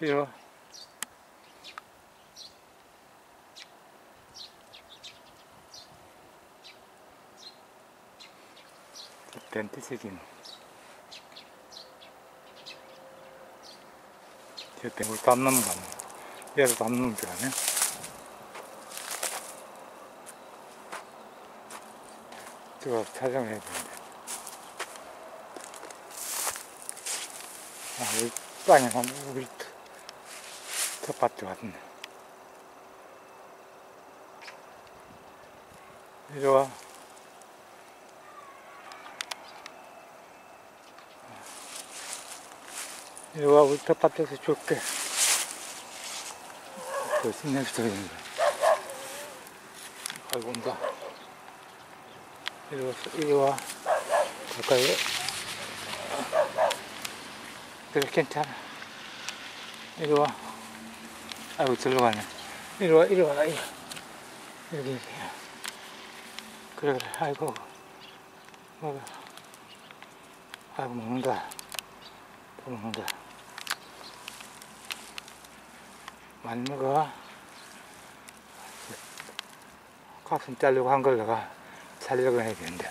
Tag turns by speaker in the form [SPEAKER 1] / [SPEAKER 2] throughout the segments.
[SPEAKER 1] 이리 와. 벤티색인 저때 물 담는 거 얘를 담는 줄 아네. 저거 촬영해야 되는데. 아 여기 땅에 한 우리 텃밭도 왔네 이리 와. 이리 와 우리 텃밭에서 줄게. 또 신경 쓰이는데 아이고 온다. 이리 와 이리 와. 가까이. 그래 괜찮아. 이리 와 아이고 들러가네. 이리 와 이리 와 이리. 와. 여기 여기 그래 그래. 아이고. 먹어 아이고 먹는다. 또 먹는다. 많이 먹어. 가슴 자르고 한 걸 내가 살려고 해야 되는데.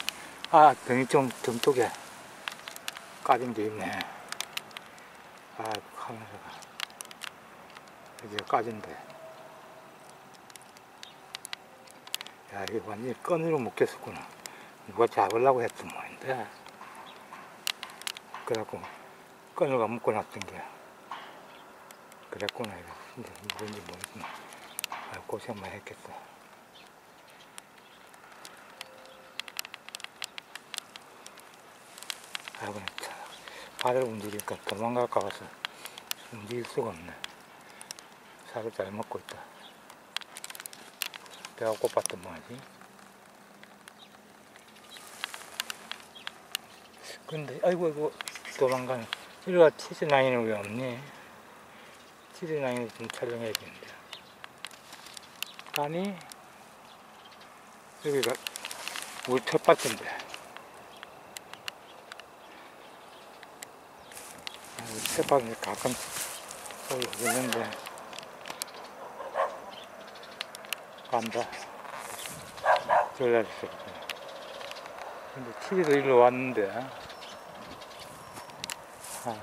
[SPEAKER 1] 아 등이 좀 등쪽에 까진 게 있네. 아 카메라가 여기가 까진데. 야 이게 완전히 끈으로 묶였었구나. 누가 잡으려고 했던 모인데. 그래갖고 끈을 묶고 놨던 게. 그랬구나 이거. 근데 뭔지 모르겠구나 아, 고생 많이 했겠어 아이고 참. 발을 움직이니까? 도망갈까 봐서 움직일 수가 없네 살을 잘 먹고 있다. 배가 고팠던 뭐지? 근데 아이고 아이고 도망가네. 이리와 치즈나인은 왜 없니? 치즈나인을 좀 촬영해야 되는데. 아니 여기가 우리 텃밭인데. 아, 우리 텃밭에 가끔 있는데 간다. 있어 근데 치즈도 일로 왔는데. 아,